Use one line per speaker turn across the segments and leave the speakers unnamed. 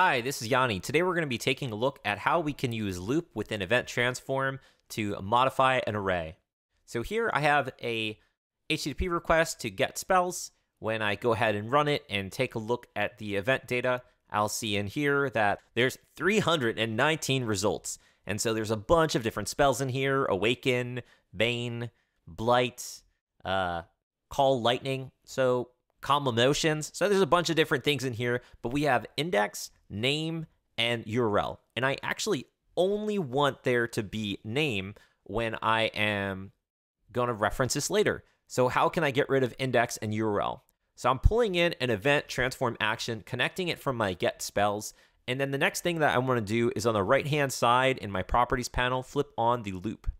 Hi, this is Yanni. Today we're going to be taking a look at how we can use loop within event transform to modify an array. So here I have a HTTP request to get spells. When I go ahead and run it and take a look at the event data, I'll see in here that there's 319 results. And so there's a bunch of different spells in here, Awaken, Bane, Blight, uh, Call Lightning. So calm emotions. So there's a bunch of different things in here, but we have index, name, and URL. And I actually only want there to be name when I am going to reference this later. So how can I get rid of index and URL? So I'm pulling in an event transform action, connecting it from my get spells. And then the next thing that I want to do is on the right hand side in my properties panel, flip on the loop.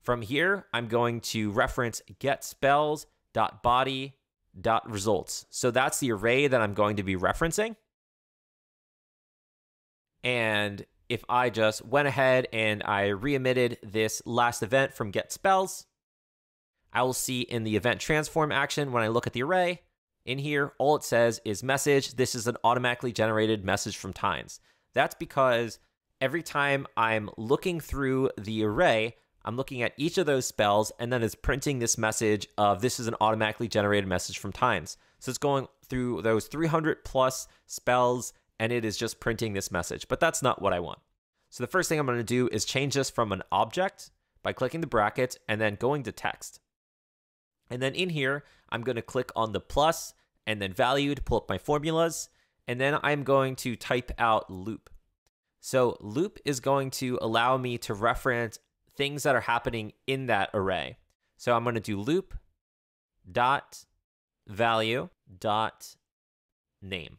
From here, I'm going to reference get spells dot body dot results. So that's the array that I'm going to be referencing. And if I just went ahead and I re-emitted this last event from get spells, I will see in the event transform action when I look at the array, in here, all it says is message. This is an automatically generated message from Tines. That's because every time I'm looking through the array, I'm looking at each of those spells and then it's printing this message of this is an automatically generated message from Tines. So it's going through those 300 plus spells and it is just printing this message, but that's not what I want. So the first thing I'm going to do is change this from an object by clicking the bracket and then going to text. And then in here, I'm going to click on the plus and then value to pull up my formulas. And then I'm going to type out loop. So loop is going to allow me to reference things that are happening in that array. So I'm going to do loop dot value dot name.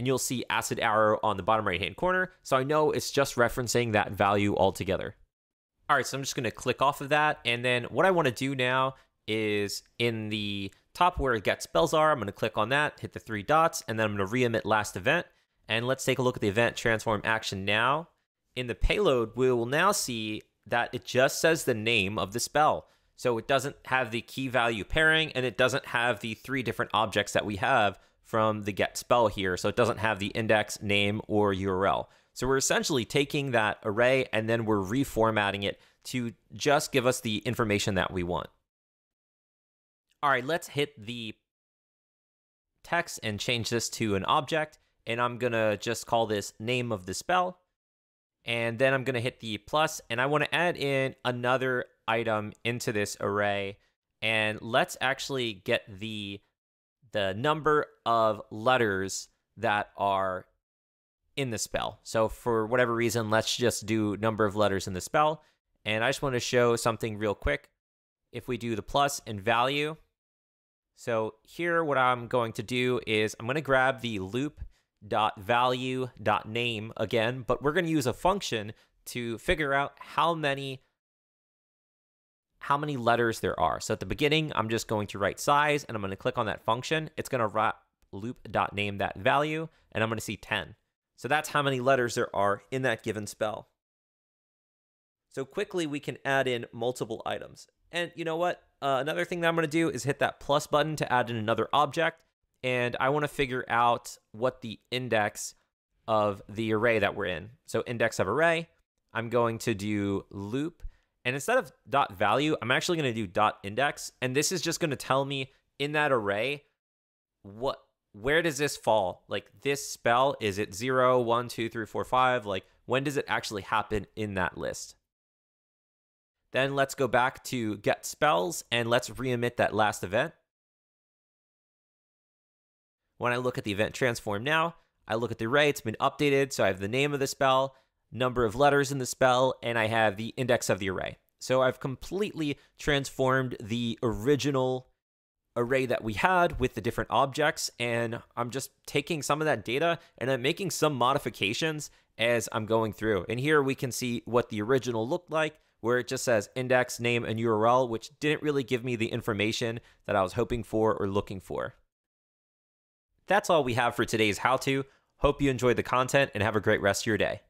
And you'll see acid arrow on the bottom right hand corner. So I know it's just referencing that value altogether. All right, so I'm just going to click off of that. And then what I want to do now is in the top where get spells are, I'm going to click on that, hit the three dots, and then I'm to re-emit last event. And let's take a look at the event transform action now in the payload, we will now see that it just says the name of the spell. So it doesn't have the key value pairing and it doesn't have the three different objects that we have from the get spell here. So it doesn't have the index, name, or URL. So we're essentially taking that array and then we're reformatting it to just give us the information that we want. All right, let's hit the text and change this to an object. And I'm to just call this name of the spell and then I'm to hit the plus, and I want to add in another item into this array. And let's actually get the the number of letters that are in the spell. So for whatever reason, let's just do number of letters in the spell. And I just want to show something real quick. If we do the plus and value, so here what I'm going to do is I'm going to grab the loop dot value dot name again, but we're going to use a function to figure out how many how many letters there are. So at the beginning, I'm just going to write size and I'm going to click on that function. It's going to wrap loop dot name that value and I'm going to see 10. So that's how many letters there are in that given spell. So quickly we can add in multiple items. And you know what? Uh, another thing that I'm going to do is hit that plus button to add in another object and I want to figure out what the index of the array that we're in. So index of array, I'm going to do loop, and instead of dot value, I'm actually going to do dot index, and this is just going to tell me in that array what where does this fall? Like this spell, is it 0, 1, 2, 3, 4, 5? Like when does it actually happen in that list? Then let's go back to get spells and let's re-emit that last event. When I look at the event transform now, I look at the array, it's been updated. So I have the name of the spell, number of letters in the spell, and I have the index of the array. So I've completely transformed the original array that we had with the different objects and I'm just taking some of that data and I'm making some modifications as I'm going through. And here we can see what the original looked like where it just says index, name, and URL, which didn't really give me the information that I was hoping for or looking for. That's all we have for today's how to. Hope you enjoyed the content and have a great rest of your day.